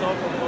Let's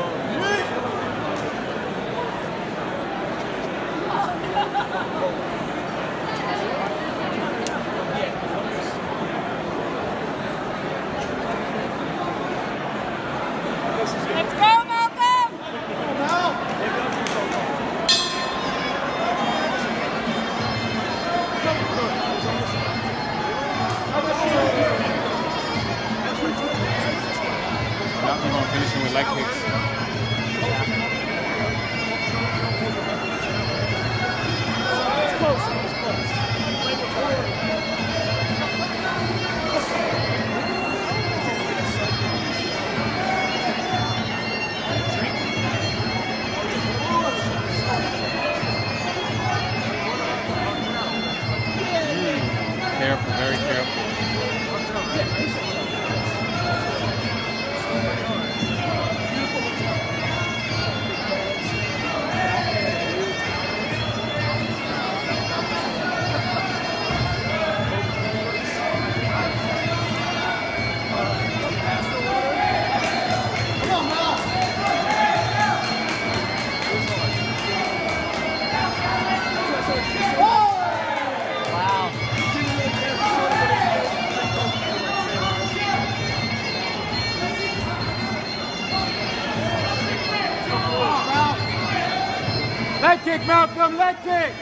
kick.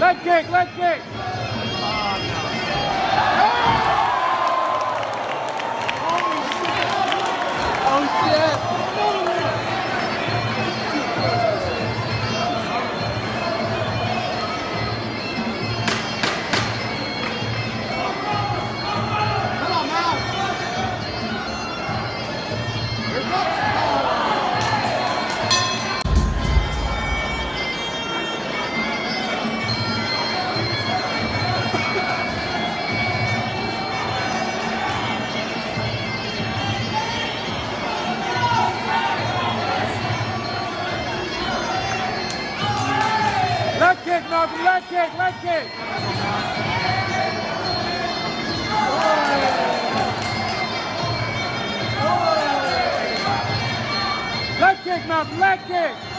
Leg kick, leg kick. Malcolm, leg kick, leg kick. Leg kick, Malcolm, leg kick.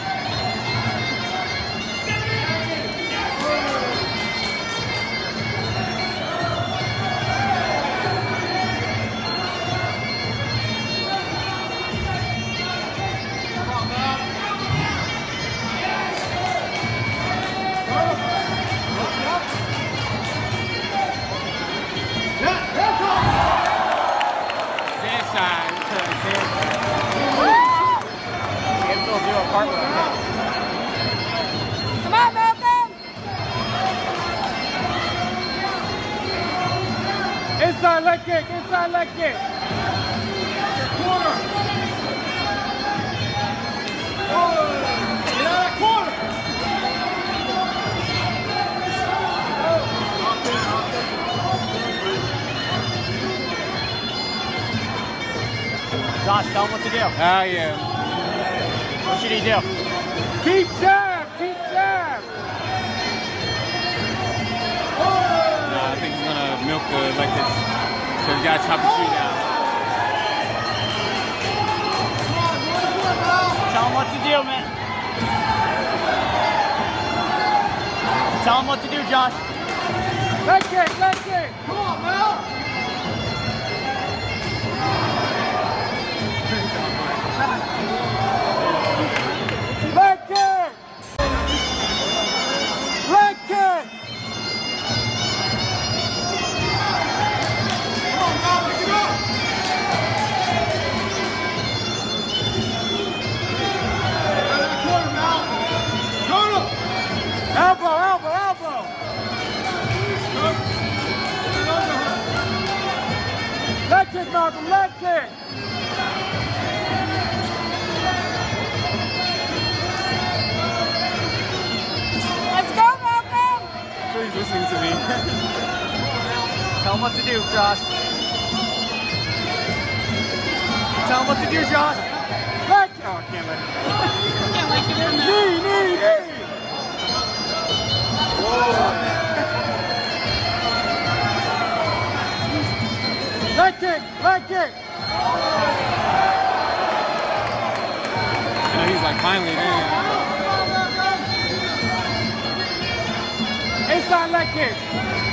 Come on, Malcolm! Inside leg kick, inside leg kick. Josh, tell him what to do. Ah, yeah. What should he do? Keep jab, keep jab. No, I think he's gonna milk the leg kicks. So he's gotta chop the tree down. Tell him what to do, man. Tell him what to do, Josh. Leg kick, leg kick. Come on, Mel. Leg leg kick. Let's go, Malcolm! I feel he's listening to me. Tell him what to do, Josh. Tell him what to do, Josh. Leg kick. Oh, I can't let him. Can't wait to win that. Knee, knee, knee. Leg kick, leg kick. You know, he's like finally leg kick. Leg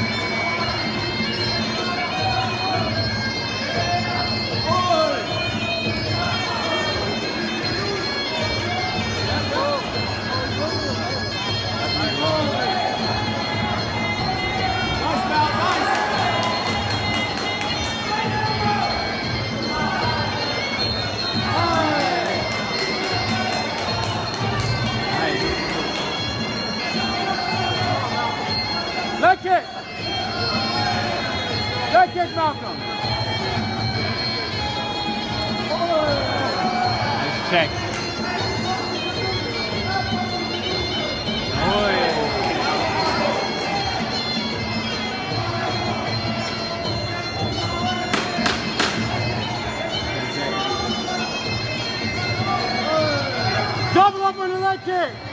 Leg kick, Malcolm. Nice check. Boy. Double up on the leg kick.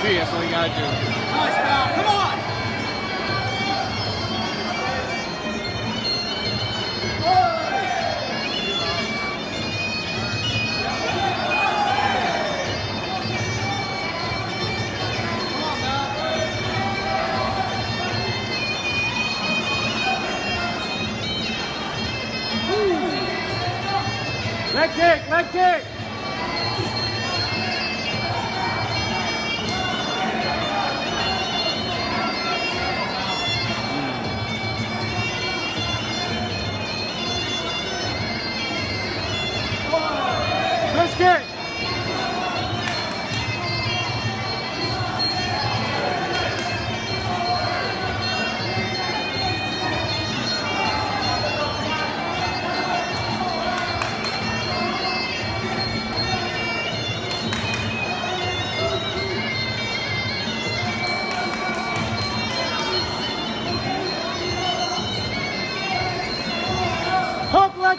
Chop that's all you gotta do. Nice, pal. Come on. Leg kick, leg kick.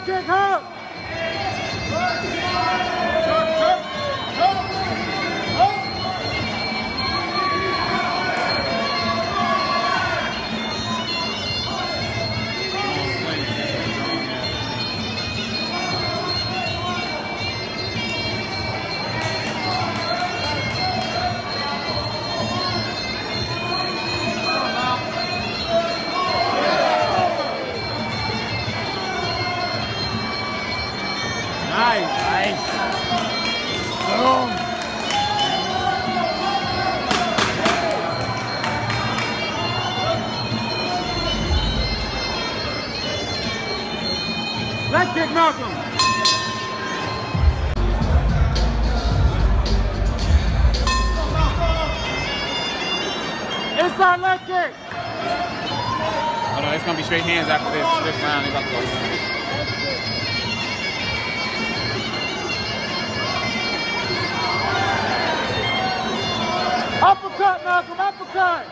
Hook, leg Leg kick, Malcolm. Inside leg kick. Oh no, it's gonna be straight hands after this fifth round. They about to go. Uppercut, Malcolm, uppercut.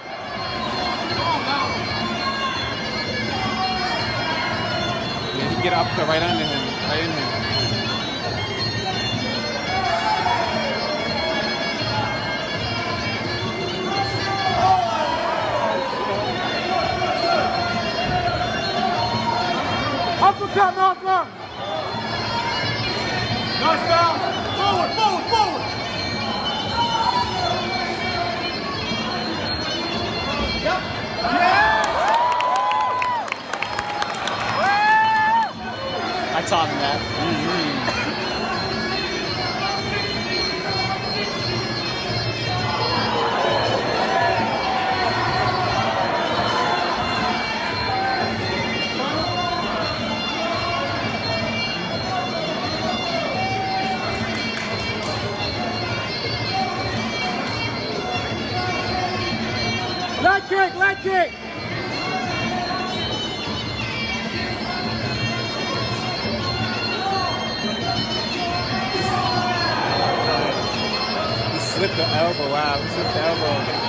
Yeah, he can get an uppercut right under him, right in him. Uppercut, Malcolm. Nice, pal. The elbow. Slipped the elbow.